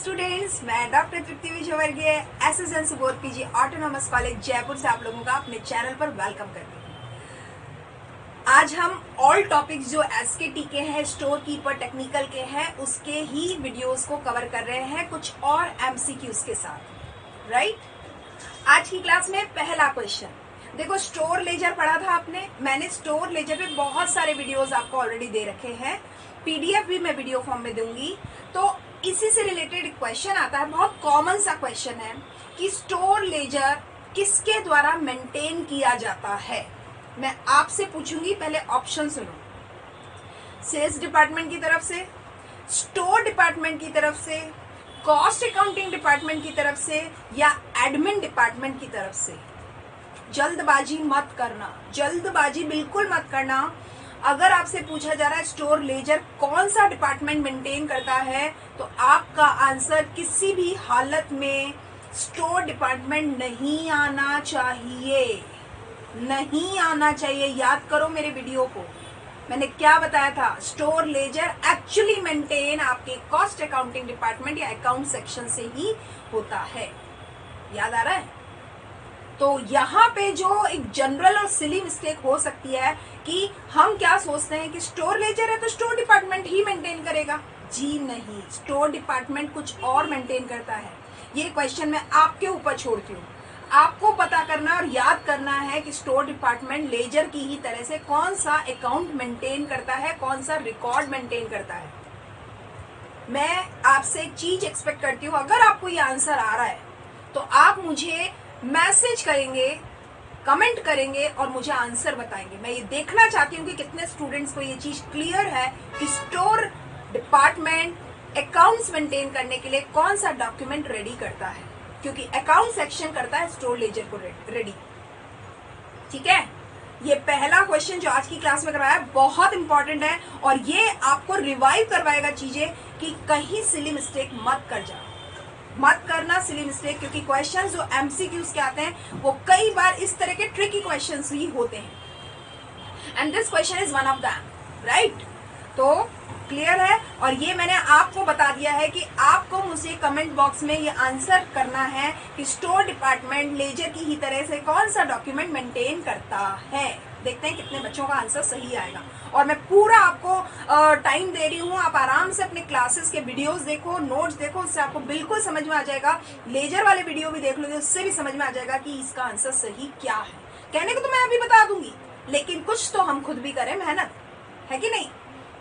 Students मैं doctor Tripti Vijayvargiya S S N Subodh PG autonomous college Jaipur से आप लोगों का अपने चैनल पर वेलकम करती हूँ। आज हम ऑल टॉपिक्स जो एस के टी के हैं स्टोर कीपर टेक्निकल के हैं, उसके ही वीडियोस को कवर कर रहे हैं, कुछ और एमसीक्यूज के साथ राइट आज की क्लास में पहला क्वेश्चन देखो स्टोर लेजर पढ़ा था आपने? मैंने स्टोर लेजर पे बहुत सारे वीडियोस आपको ऑलरेडी दे रखे हैं। पीडीएफ भी मैं वीडियो फॉर्म में दूँगी। तो इसी से रिलेटेड क्वेश्चन आता है, बहुत कॉमन सा क्वेश्चन है कि स्टोर लेजर किसके द्वारा मेंटेन किया जाता है? मैं आपसे पूछूँगी, पहले ऑप्शन सुनो। सेल्स डिपार्टमेंट की तरफ़ से स्टोर डिपार्टमेंट की तरफ़ से कॉस्ट अकाउंटिंग डिपार्टमेंट की तरफ़ से, या एडमिन डिपार्टमेंट की तरफ़ से? जल्दबाजी मत करना, जल्दबाजी बिल्कुल मत करना अगर आपसे पूछा जा रहा है स्टोर लेजर कौन सा डिपार्टमेंट मेंटेन करता है तो आपका आंसर किसी भी हालत में स्टोर डिपार्टमेंट नहीं आना चाहिए। नहीं आना चाहिए। याद करो मेरे वीडियो को। मैंने क्या बताया था? स्टोर लेजर एक्चुअली मेंटेन आपके कॉस्ट अकाउंटिंग डिपार्टमेंट या अकाउंट सेक्शन से ही होता है। याद आ रहा है? तो यहाँ पे जो एक जनरल और सिली मिस्टेक हो सकती है कि हम क्या सोचते हैं कि स्टोर लेजर है तो स्टोर डिपार्टमेंट ही मेंटेन करेगा। जी नहीं, स्टोर डिपार्टमेंट कुछ और मेंटेन करता है। ये क्वेश्चन मैं आपके ऊपर छोड़ती हूँ। आपको पता करना और याद करना है कि स्टोर डिपार्टमेंट लेजर की ही तरह से कौन सा अकाउंट मेंटेन करता है, कौन सा रिकॉर्ड मेंटेन करता है। मैं आपसे एक चीज़ एक्सपेक्ट करती हूँ। अगर आपको ये आंसर आ रहा है तो आप मुझे मैसेज करेंगे कमेंट करेंगे और मुझे आंसर बताएँगे। मैं ये देखना चाहती हूँ कि कितने स्टूडेंट्स को ये चीज़ क्लियर है कि स्टोर डिपार्टमेंट अकाउंट्स मेंटेन करने के लिए कौन सा डॉक्यूमेंट रेडी करता है। क्योंकि अकाउंट सेक्शन करता है स्टोर लेजर को रेडी ठीक है? ये पहला क्वेश्चन जो आज की क्लास में करवाया, बहुत इंपॉर्टेंट है और ये आपको रिवाइव करवाएगा चीज़ें कि कहीं सिली मिस्टेक मत कर जाओ। मत करना सिली मिस्टेक क्योंकि क्वेश्चन जो एमसीक्यूज के आते हैं, वो कई बार इस तरह के ट्रिकी क्वेश्चन ही होते हैं। And this question is one of them right तो क्लियर है? और ये मैंने आपको बता दिया है कि आपको मुझे कमेंट बॉक्स में ये आंसर करना है कि स्टोर डिपार्टमेंट लेजर की ही तरह से कौन सा डॉक्यूमेंट मेंटेन करता है। देखते हैं कितने बच्चों का आंसर सही आएगा। और मैं पूरा आपको टाइम दे रही हूँ। आप आराम से अपने क्लासेस के वीडियोस देखो नोट्स देखो, उससे आपको बिल्कुल समझ में आ जाएगा। लेजर वाले वीडियो भी देख लोगे, उससे भी समझ में आ जाएगा कि इसका आंसर सही क्या है। कहने को तो मैं अभी बता दूँगी, लेकिन कुछ तो हम खुद भी करें, मेहनत। है कि नहीं?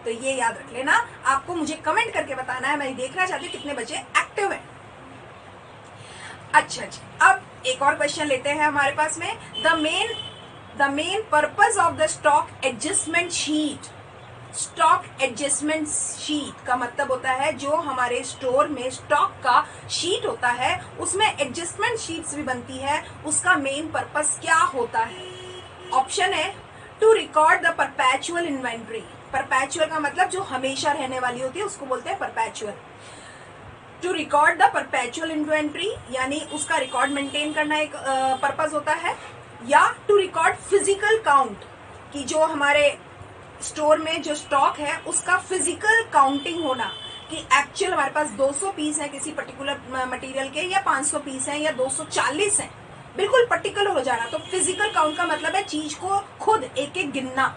तो ये याद रख लेना। आपको मुझे कमेंट करके बताना है, मैं देखना चाहती हूँ कितने बच्चे एक्टिव हैं। अच्छा जी अब एक और क्वेश्चन लेते हैं हमारे पास में। The main the main purpose of the stock adjustment sheet stock adjustment sheet का मतलब होता है जो हमारे स्टोर में स्टॉक का शीट होता है, उसमें एडजस्टमेंट शीट्स भी बनती है, उसका मेन पर्पस क्या होता है? ऑप्शन है to record the perpetual inventory perpetual का मतलब जो हमेशा रहने वाली होती है, उसको बोलते हैं perpetual to record the perpetual inventory यानी उसका रिकॉर्ड मेंटेन करना एक पर्पज होता है। या टू रिकॉर्ड फ़िज़िकल काउंट कि जो हमारे स्टोर में जो स्टॉक है, उसका फ़िज़िकल काउंटिंग होना, कि एक्चुअल हमारे पास 200 पीस है किसी पर्टिकुलर मटेरियल के, या 500 पीस है, या 240 है। बिल्कुल पर्टिकुलर हो जाना तो फ़िज़िकल काउंट का मतलब है चीज़ को खुद एक एक गिनना।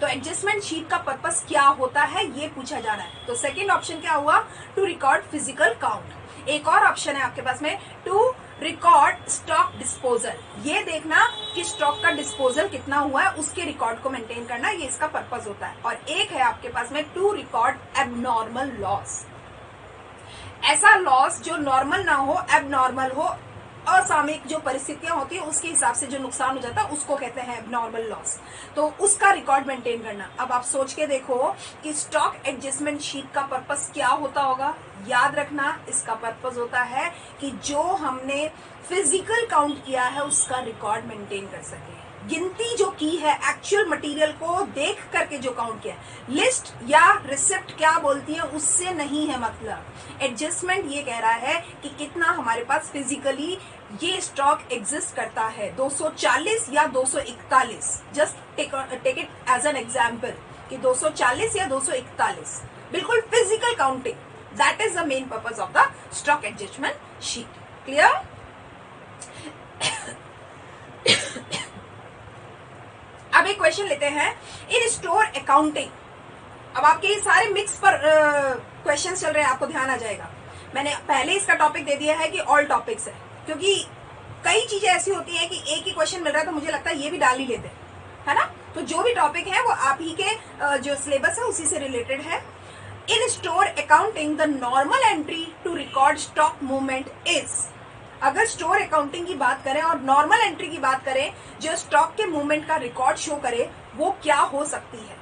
तो एडजस्टमेंट शीट का पर्पस क्या होता है, ये पूछा जा रहा है। तो सेकेंड ऑप्शन क्या हुआ? टू रिकॉर्ड फ़िज़िकल काउंट एक और ऑप्शन है आपके पास में टू रिकॉर्ड स्टॉक डिस्पोजल ये देखना कि स्टॉक का डिस्पोजल कितना हुआ है, उसके रिकॉर्ड को मेंटेन करना, ये इसका पर्पज होता है। और एक है आपके पास में टू रिकॉर्ड एबनॉर्मल लॉस ऐसा लॉस जो नॉर्मल ना हो एबनॉर्मल हो, असामयिक जो परिस्थितियाँ होती है, उसके हिसाब से जो नुकसान हो जाता है, उसको कहते हैं नॉर्मल लॉस तो उसका रिकॉर्ड मेंटेन करना। अब आप सोच के देखो कि स्टॉक एडजस्टमेंट शीट का पर्पस क्या होता होगा? याद रखना इसका पर्पज होता है कि जो हमने फ़िज़िकल काउंट किया है, उसका रिकॉर्ड मेंटेन कर सके। गिनती जो की है एक्चुअल मटेरियल को देख करके जो काउंट किया लिस्ट या रिसिप्ट क्या बोलती है, उससे नहीं है मतलब। एडजस्टमेंट ये कह रहा है कि कितना हमारे पास फिजिकली ये स्टॉक एग्जिस्ट करता है। 240 या 241 just take it as an example कि 240 या 241 बिल्कुल physical counting that is the main purpose of the stock adjustment sheet clear अब एक क्वेश्चन लेते हैं। इन स्टोर अकाउंटिंग अब आपके ये सारे मिक्स पर क्वेश्चन चल रहे हैं, आपको ध्यान आ जाएगा। मैंने पहले इसका टॉपिक दे दिया है कि ऑल टॉपिक्स है। क्योंकि कई चीज़ें ऐसी होती हैं कि एक ही क्वेश्चन मिल रहा है तो मुझे लगता है ये भी डाल ही लेते हैं। है ना? तो जो भी टॉपिक है, वो आप ही के जो सिलेबस है, उसी से रिलेटेड है। In store accounting the normal entry to record stock movement is अगर स्टोर अकाउंटिंग की बात करें और नॉर्मल एंट्री की बात करें, जो स्टॉक के मूवमेंट का रिकॉर्ड शो करे, वो क्या हो सकती है?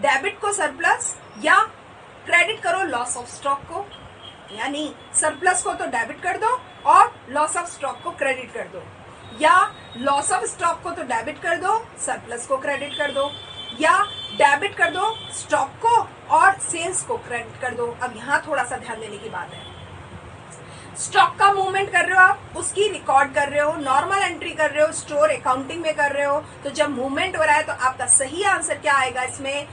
डेबिट को सरप्लस या क्रेडिट करो लॉस ऑफ़ स्टॉक को यानी सरप्लस को तो डेबिट कर दो और लॉस ऑफ़ स्टॉक को क्रेडिट कर दो, या लॉस ऑफ़ स्टॉक को तो डेबिट कर दो सरप्लस को क्रेडिट कर दो, या डेबिट कर दो, स्टॉक को और सेल्स को क्रेडिट कर दो। अब यहाँ थोड़ा सा ध्यान देने की बात है। स्टॉक का मूवमेंट कर रहे हो आप, उसकी रिकॉर्ड कर रहे हो, नॉर्मल एंट्री कर रहे हो, स्टोर अकाउंटिंग में कर रहे हो तो जब मूवमेंट हो रहा है तो आपका सही आंसर क्या आएगा इसमें?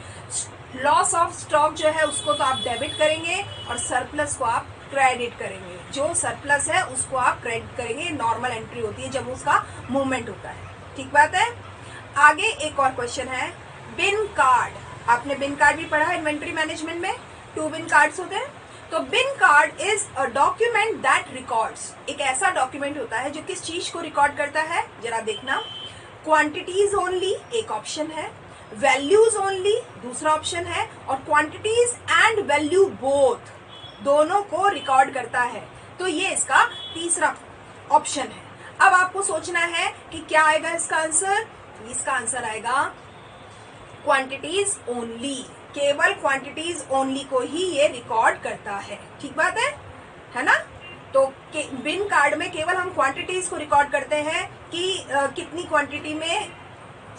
लॉस ऑफ़ स्टॉक जो है, उसको तो आप डेबिट करेंगे और सरप्लस को आप क्रेडिट करेंगे। जो सरप्लस है, उसको आप क्रेडिट करेंगे, नॉर्मल एंट्री होती है जब उसका मूवमेंट होता है। ठीक बात है? आगे एक और क्वेश्चन है। Bin card. आपने बिन कार्ड भी पढ़ा इन्वेंट्री मैनेजमेंट में? टू बिन कार्ड्स होते हैं तो bin card is a document that records एक ऐसा डॉक्यूमेंट होता है जो किस चीज़ को रिकॉर्ड करता है? जरा देखना। क्वांटिटीज ओनली एक ऑप्शन है। वैल्यूज़ ओनली दूसरा ऑप्शन है। और क्वांटिटीज एंड वैल्यू बोथ दोनों को रिकॉर्ड करता है। तो ये इसका तीसरा ऑप्शन है। अब आपको सोचना है कि क्या आएगा इसका आंसर इसका आंसर आएगा क्वांटिटीज ओनली केवल क्वांटिटीज ओनली को ही ये रिकॉर्ड करता है। ठीक बात है? है ना? तो बिन कार्ड में केवल हम क्वांटिटीज को रिकॉर्ड करते हैं कि आ, कितनी क्वांटिटी में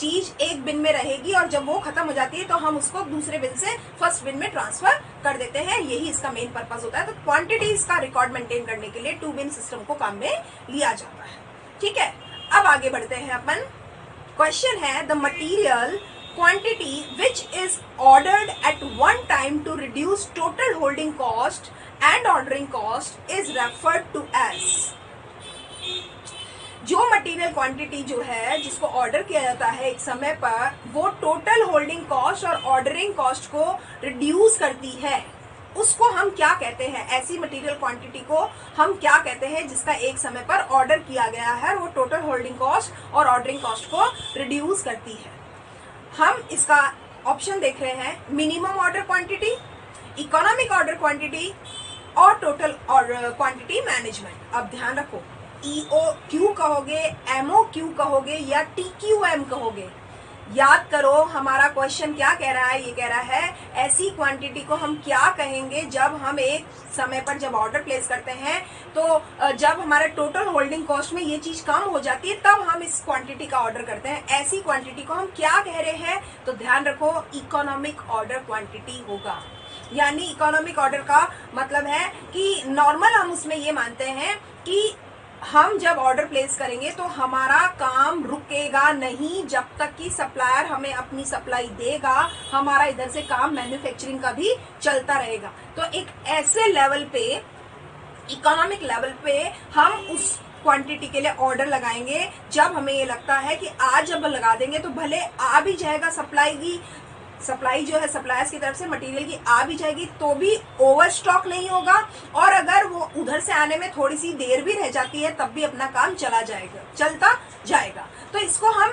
चीज़ एक बिन में रहेगी और जब वो खत्म हो जाती है तो हम उसको दूसरे बिन से फ़र्स्ट बिन में ट्रांसफ़र कर देते हैं। यही इसका मेन पर्पज होता है। तो क्वांटिटीज का रिकॉर्ड मेंटेन करने के लिए टू बिन सिस्टम को काम में लिया जाता है। ठीक है? अब आगे बढ़ते हैं अपन। क्वेश्चन है the material quantity which is ordered at one time to reduce total holding cost and ordering cost is referred to as. जो मटेरियल क्वांटिटी जो है, जिसको ऑर्डर किया जाता है एक समय पर, वो टोटल होल्डिंग कॉस्ट और ऑर्डरिंग कॉस्ट को रिड्यूस करती है। उसको हम क्या कहते हैं? ऐसी मटेरियल क्वांटिटी को हम क्या कहते हैं जिसका एक समय पर ऑर्डर किया गया है वो टोटल होल्डिंग कॉस्ट और ऑर्डरिंग कॉस्ट को रिड्यूस करती है। हम इसका ऑप्शन देख रहे हैं minimum order quantity economic order quantity और टोटल ऑर्डर क्वांटिटी मैनेजमेंट अब ध्यान रखो ईओ ओ क्यू कहोगे एमओ क्यू कहोगे या टी क्यू एम कहोगे याद करो, हमारा क्वेश्चन क्या कह रहा है? ये कह रहा है, ऐसी क्वांटिटी को हम क्या कहेंगे जब हम एक समय पर जब ऑर्डर प्लेस करते हैं तो जब हमारे टोटल होल्डिंग कॉस्ट में ये चीज़ कम हो जाती है, तब हम इस क्वांटिटी का ऑर्डर करते हैं। ऐसी क्वांटिटी को हम क्या कह रहे हैं? तो ध्यान रखो इकोनॉमिक ऑर्डर क्वांटिटी होगा। यानी इकोनॉमिक ऑर्डर का मतलब है कि नॉर्मल हम उसमें ये मानते हैं कि हम जब ऑर्डर प्लेस करेंगे तो हमारा काम रुकेगा नहीं जब तक कि सप्लायर हमें अपनी सप्लाई देगा, हमारा इधर से काम मैन्युफैक्चरिंग का भी चलता रहेगा। तो एक ऐसे लेवल पे इकोनॉमिक लेवल पे हम उस क्वांटिटी के लिए ऑर्डर लगाएँगे, जब हमें ये लगता है कि आज जब लगा देंगे तो भले आ भी जाएगा सप्लाई की सप्लाई जो है सप्लायर्स की तरफ़ से मटेरियल की आ भी जाएगी तो भी ओवर स्टॉक नहीं होगा। और अगर वो उधर से आने में थोड़ी सी देर भी रह जाती है, तब भी अपना काम चला जाएगा, चलता जाएगा। तो इसको हम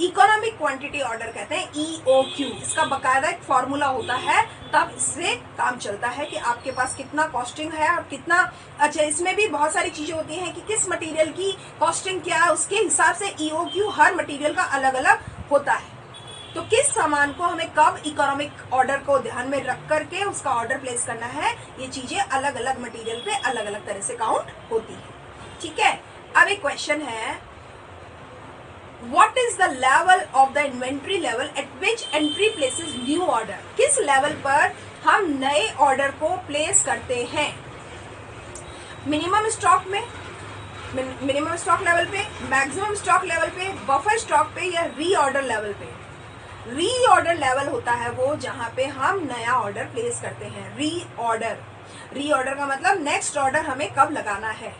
इकोनॉमिक क्वांटिटी ऑर्डर कहते हैं ई ओ क्यू इसका बकायदा एक फॉर्मूला होता है, तब इससे काम चलता है कि आपके पास कितना कॉस्टिंग है और कितना अच्छा इसमें भी बहुत सारी चीज़ें होती हैं कि किस मटेरियल की कॉस्टिंग क्या है, उसके हिसाब से ईओ e क्यू हर मटेरियल का अलग अलग होता है। तो किस सामान को हमें कब इकोनॉमिक ऑर्डर को ध्यान में रख करके उसका ऑर्डर प्लेस करना है, ये चीज़ें अलग अलग मटेरियल पे अलग अलग तरह से काउंट होती है। ठीक है? अब एक क्वेश्चन है what is the level of the inventory level at which entry places new order किस लेवल पर हम नए ऑर्डर को प्लेस करते हैं? मिनिमम स्टॉक में मिनिमम स्टॉक लेवल पे मैक्सिमम स्टॉक लेवल पे बफर स्टॉक पे या री ऑर्डर लेवल पे? री ऑर्डर लेवल होता है वो, जहाँ पे हम नया ऑर्डर प्लेस करते हैं। री ऑर्डर रीऑर्डर का मतलब नेक्स्ट ऑर्डर हमें कब लगाना है?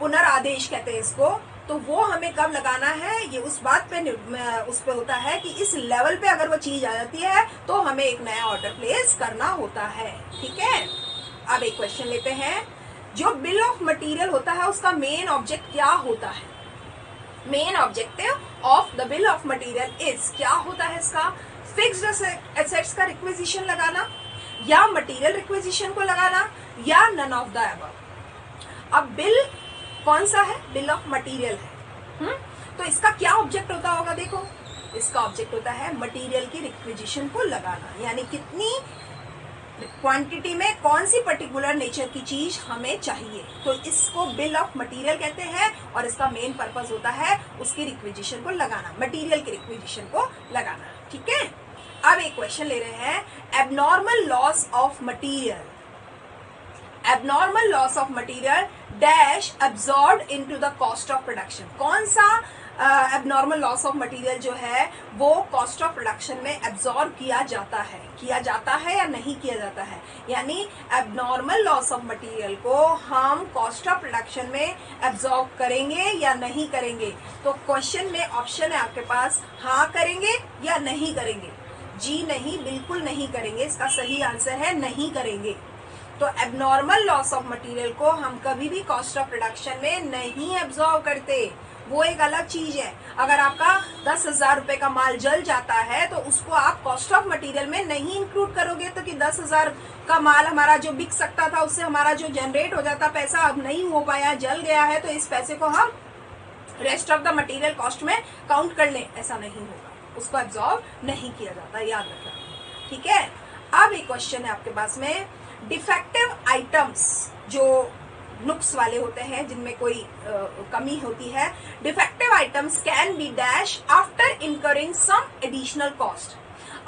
पुनरादेश कहते हैं इसको। तो वो हमें कब लगाना है? ये उस बात पे उस पे होता है कि इस लेवल पे अगर वो चीज़ आ जाती है तो हमें एक नया ऑर्डर प्लेस करना होता है। ठीक है? अब एक क्वेश्चन लेते हैं। जो बिल ऑफ़ मटेरियल होता है, उसका मेन ऑब्जेक्ट क्या होता है? Main objective of the bill of material is क्या होता है इसका? फिक्स्ड एसेट्स का रिक्वेजिशन लगाना या मटेरियल रिक्वेजिशन को लगाना या नन ऑफ़ द अब अब बिल कौन सा है? बिल ऑफ़ मटेरियल है। हुँ? तो इसका क्या ऑब्जेक्ट होता होगा? देखो, इसका ऑब्जेक्ट होता है मटेरियल की रिक्विजिशन को लगाना, यानी कितनी क्वांटिटी में कौन सी पर्टिकुलर नेचर की चीज़ हमें चाहिए? तो इसको बिल ऑफ़ मटेरियल कहते हैं और इसका मेन पर्पज होता है उसकी रिक्विजिशन को लगाना मटेरियल की रिक्विजिशन को लगाना, ठीक है? अब एक क्वेश्चन ले रहे हैं abnormal loss of material abnormal loss of material dash absorb into the cost of production कौन सा एबनॉर्मल लॉस ऑफ़ मटेरियल जो है, वो कॉस्ट ऑफ़ प्रोडक्शन में एब्जॉर्ब किया जाता है। किया जाता है या नहीं किया जाता है? यानी एबनॉर्मल लॉस ऑफ़ मटेरियल को हम कॉस्ट ऑफ़ प्रोडक्शन में एब्जॉर्ब करेंगे या नहीं करेंगे? तो क्वेश्चन में ऑप्शन है आपके पास हाँ करेंगे या नहीं करेंगे? जी नहीं, बिल्कुल नहीं करेंगे। इसका सही आंसर है, नहीं करेंगे। तो एबनॉर्मल लॉस ऑफ़ मटेरियल को हम कभी भी कॉस्ट ऑफ़ प्रोडक्शन में नहीं एब्जॉर्व करते। वो एक अलग चीज़ है। अगर आपका दस हज़ार रुपए का माल जल जाता है तो उसको आप कॉस्ट ऑफ़ मटेरियल में नहीं इंक्लूड करोगे तो कि दस हज़ार का माल हमारा जो बिक सकता था, उससे हमारा जो जनरेट हो जाता, पैसा अब नहीं हो पाया, जल गया है तो इस पैसे को हम rest of the material cost में काउंट कर लें। ऐसा नहीं होगा। उसको एब्जॉर्व नहीं किया जाता, याद रखना। ठीक है? अब एक क्वेश्चन है आपके पास में। डिफेक्टिव आइटम्स जो नुक्स वाले होते हैं जिनमें कोई आ, कमी होती है। Defective items can be dash after incurring some additional cost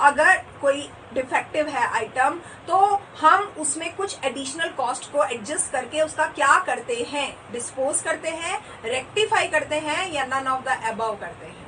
अगर कोई डिफेक्टिव है आइटम तो हम उसमें कुछ एडिशनल कॉस्ट को एडजस्ट करके उसका क्या करते हैं? डिस्पोज करते हैं रेक्टिफाई करते हैं या नन ऑफ़ द अबव करते हैं?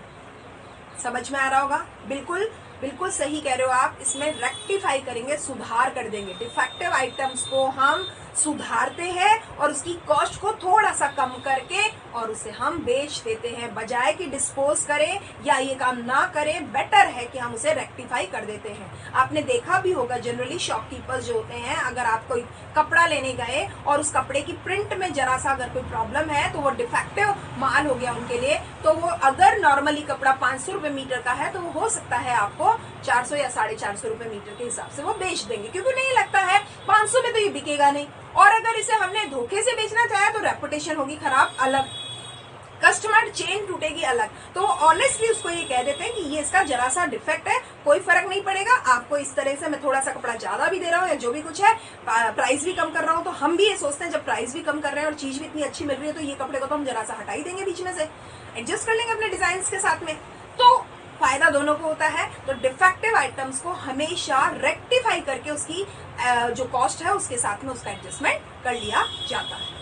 समझ में आ रहा होगा? बिल्कुल बिल्कुल सही कह रहे हो आप। इसमें रेक्टिफाई करेंगे सुधार कर देंगे। डिफेक्टिव आइटम्स को हम सुधारते हैं और उसकी कॉस्ट को थोड़ा सा कम करके और उसे हम बेच देते हैं, बजाय कि डिस्पोज करें या ये काम ना करें, बेटर है कि हम उसे रेक्टिफाई कर देते हैं। आपने देखा भी होगा, जनरली शॉपकीपर्स जो होते हैं, अगर आप कोई कपड़ा लेने गए और उस कपड़े की प्रिंट में जरा सा अगर कोई प्रॉब्लम है तो वो डिफेक्टिव माल हो गया उनके लिए तो वो अगर नॉर्मली कपड़ा पाँच सौ रुपए मीटर का है तो वो हो सकता है आपको चार सौ या साढ़े चार सौ रुपए मीटर के हिसाब से वो बेच देंगे, क्योंकि नहीं लगता है पाँच सौ में तो ये बिकेगा नहीं। और अगर इसे हमने धोखे से बेचना चाहा तो रेपुटेशन होगी खराब, अलग। कस्टमर चेन टूटेगी अलग। तो वो ऑनेस्टली उसको ये कह देते हैं कि ये इसका जरा सा डिफेक्ट है, कोई फ़र्क नहीं पड़ेगा। आपको इस तरह से मैं थोड़ा सा कपड़ा ज़्यादा भी दे रहा हूँ या जो भी कुछ है प्राइस भी कम कर रहा हूँ तो हम भी ये सोचते हैं जब प्राइस भी कम कर रहे हैं और चीज़ भी इतनी अच्छी मिल रही है तो ये कपड़े को तो हम जरा सा हटा ही देंगे बीच में से। एडजस्ट कर लेंगे अपने डिज़ाइन के साथ में। फ़ायदा दोनों को होता है तो डिफेक्टिव आइटम्स को हमेशा रेक्टिफाई करके उसकी जो कॉस्ट है, उसके साथ में उसका एडजस्टमेंट कर लिया जाता है।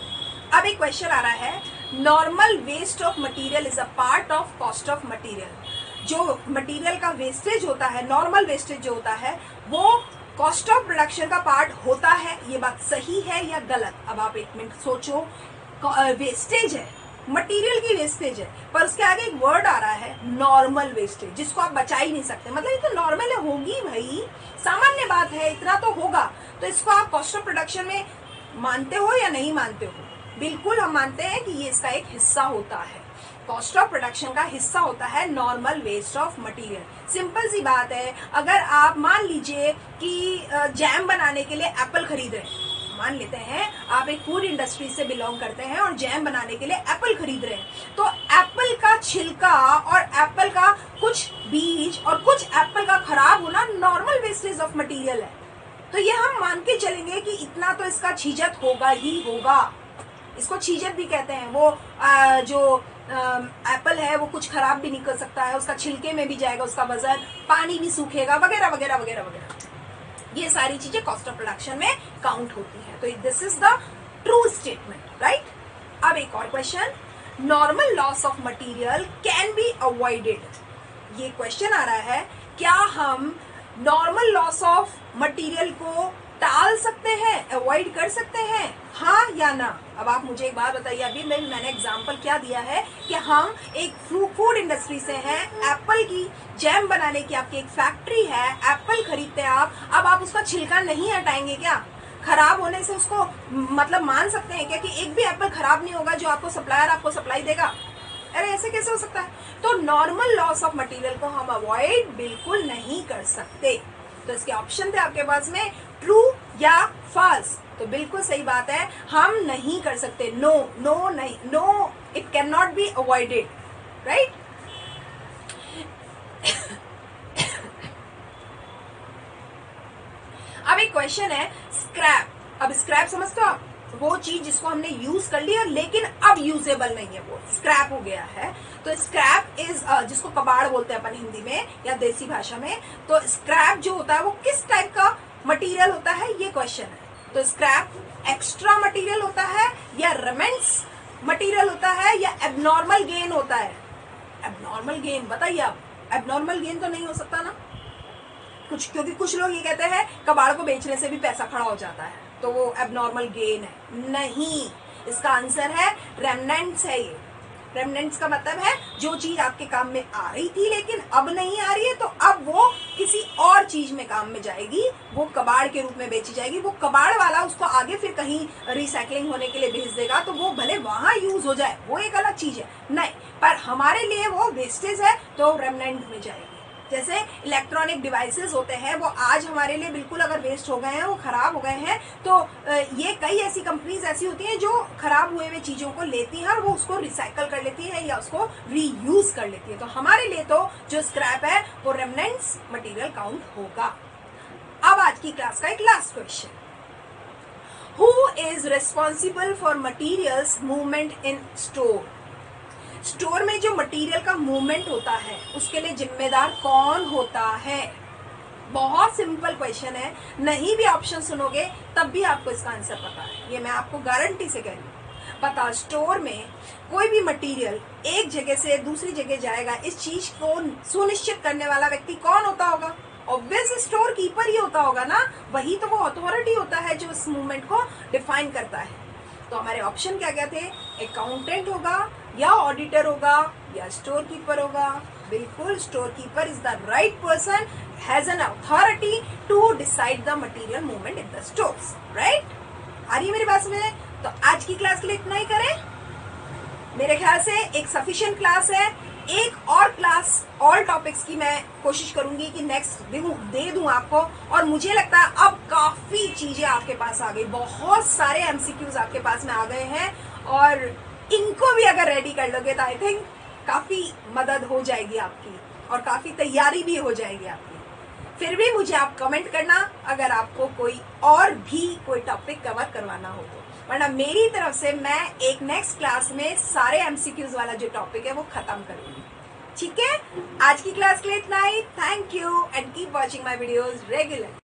अब एक क्वेश्चन आ रहा है normal waste of material is a part of cost of material जो मटेरियल का वेस्टेज होता है नॉर्मल वेस्टेज जो होता है, वो कॉस्ट ऑफ़ प्रोडक्शन का पार्ट होता है, ये बात सही है या गलत? अब आप एक मिनट सोचो वेस्टेज है। मटेरियल की वेस्टेज है, पर उसके आगे एक वर्ड आ रहा है नॉर्मल वेस्टेज जिसको आप बचा ही नहीं सकते। मतलब ये तो नॉर्मल है, होगी भाई। सामान्य बात है, इतना तो होगा। तो इसको आप कॉस्ट ऑफ़ प्रोडक्शन में मानते हो या नहीं मानते हो? बिल्कुल हम मानते हैं कि ये इसका एक हिस्सा होता है। कॉस्ट ऑफ़ प्रोडक्शन का हिस्सा होता है normal waste of material simple सी बात है, अगर आप मान लीजिए कि जैम बनाने के लिए एप्पल खरीद रहे हैं मान लेते हैं आप एक फ़ूड इंडस्ट्री से बिलोंग करते हैं और जैम बनाने के लिए एप्पल खरीद रहे हैं। तो एप्पल का छिलका और एप्पल का कुछ बीज और कुछ एप्पल का खराब होना नॉर्मल वेस्टेज ऑफ़ मटेरियल है। तो ये हम मान के चलेंगे कि इतना तो इसका छीजत होगा ही होगा। इसको छीजत भी कहते हैं। वो आ, जो एप्पल है वो कुछ खराब भी निकल सकता है। उसका छिलके में भी जाएगा उसका वज़न पानी भी सूखेगा वगैरह वगैरह वगैरह वगैरह। ये सारी चीज़ें कॉस्ट ऑफ़ प्रोडक्शन में काउंट होती है। तो this is the true statement right अब एक और question normal loss of material can be avoided ये क्वेश्चन आ रहा है, क्या हम नॉर्मल लॉस ऑफ़ मटीरियल को टाल सकते हैं अवॉइड कर सकते हैं? हाँ या ना? अब आप मुझे एक बात बताइए, अभी मैं, मैंने एग्जांपल क्या दिया है कि हम एक फ़ूड इंडस्ट्री से हैं एप्पल की जैम बनाने की आपकी एक फैक्ट्री है एप्पल खरीदते हैं आप, अब आप उसका छिलका नहीं हटाएँगे क्या? खराब होने से उसको मतलब मान सकते हैं क्या कि एक भी एप्पल खराब नहीं होगा, जो आपको सप्लायर आपको सप्लाई देगा? अरे, ऐसे कैसे हो सकता है? तो नॉर्मल लॉस ऑफ़ मटेरियल को हम अवॉइड बिल्कुल नहीं कर सकते। तो इसके ऑप्शन थे आपके पास में ट्रू या फॉल्स तो बिल्कुल सही बात है, हम नहीं कर सकते। नो नो नहीं no it can not be avoided right अब एक क्वेश्चन है स्क्रैप अब स्क्रैप समझते हो आप? वो चीज़ जिसको हमने यूज़ कर लिया लेकिन अब यूजेबल नहीं है वो. स्क्रैप हो गया है. तो स्क्रैप इज़ जिसको कबाड़ बोलते हैं अपन हिंदी में, या देसी भाषा में तो स्क्रैप जो होता है, वो किस टाइप का मटेरियल होता है? ये क्वेश्चन है. तो स्क्रैप एक्स्ट्रा मटेरियल होता है, या रेमेंट्स मटेरियल होता है, या एबनॉर्मल गेन होता है? एबनॉर्मल गेन बताइए आप. एबनॉर्मल गेन तो नहीं हो सकता ना? कुछ, क्योंकि कुछ लोग ये कहते हैं, कबाड़ को बेचने से भी पैसा खड़ा हो जाता है। तो वो एबनॉर्मल गेन है। नहीं। इसका आंसर है रेमनेंट्स है ये। रेमनेंट्स का मतलब है, जो चीज़ आपके काम में आ रही थी, लेकिन अब नहीं आ रही है तो अब वो किसी और चीज़ में काम में जाएगी। वो कबाड़ के रूप में बेची जाएगी। वो कबाड़ वाला उसको आगे फिर कहीं रिसाइकलिंग होने के लिए भेज देगा तो वो भले वहाँ यूज़ हो जाए, वो एक अलग चीज़ है। नहीं। पर हमारे लिए वो वेस्टेज है तो रेमनेंट में जाएगी। जैसे इलेक्ट्रॉनिक डिवाइसेस होते हैं, वो आज हमारे लिए बिल्कुल अगर वेस्ट हो गए हैं, वो खराब हो गए हैं तो ये कई ऐसी कंपनीज़ ऐसी होती हैं जो खराब हुए हुए चीज़ों को लेती हैं और वो उसको रिसाइकल कर लेती है या उसको रीयूज कर लेती है। तो हमारे लिए तो जो स्क्रैप है, वो रेमनेंट्स मटेरियल काउंट होगा। अब आज की क्लास का एक last question who is responsible for materials movement in store store में जो मटेरियल का मूवमेंट होता है, उसके लिए जिम्मेदार कौन होता है? बहुत सिंपल क्वेश्चन है। नहीं भी ऑप्शन सुनोगे, तब भी आपको इसका आंसर पता है। ये मैं आपको गारंटी से कह रही हूँ। पता स्टोर में कोई भी मटेरियल एक जगह से दूसरी जगह जाएगा, इस चीज़ को सुनिश्चित करने वाला व्यक्ति कौन होता होगा? ऑब्वियस स्टोर कीपर ही होता होगा ना? वही तो वो अथॉरिटी होता है जो इस मूवमेंट को डिफाइन करता है। तो हमारे ऑप्शन क्या क्या थे? अकाउंटेंट होगा या ऑडिटर होगा, या स्टोर कीपर होगा। बिल्कुल store keeper is the right person has an authority to decide the material movement in the stores right आ रही है मेरी बात में? तो आज की क्लास के लिए इतना ही करें। मेरे ख्याल से एक सफिशियंट क्लास है। एक और क्लास ऑल टॉपिक्स की मैं कोशिश करूँगी कि नेक्स्ट दे दूँ आपको। और मुझे लगता है अब काफ़ी चीज़ें आपके पास आ गई। बहुत सारे एमसीक्यूज आपके पास में आ गए हैं। और इनको भी अगर रेडी कर लोगे तो आई थिंक काफ़ी मदद हो जाएगी आपकी और काफ़ी तैयारी भी हो जाएगी आपकी। फिर भी मुझे आप कमेंट करना अगर आपको कोई और भी कोई टॉपिक कवर करवाना हो तो। वरना मेरी तरफ़ से मैं एक नेक्स्ट क्लास में सारे एमसीक्यूज वाला जो टॉपिक है वो खत्म करूँगी। ठीक है? आज की क्लास के लिए इतना ही। Thank you and keep watching my videos regular